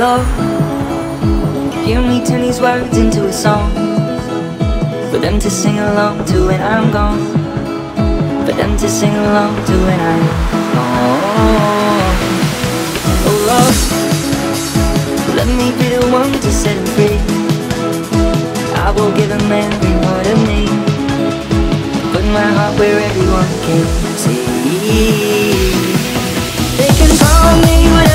Oh hear me turn these words into a song. For them to sing along to when I'm gone. For them to sing along to when I'm gone. Oh Lord, let me be the one to set them free. I will give them every part of me. Put my heart where everyone can see. They can call me when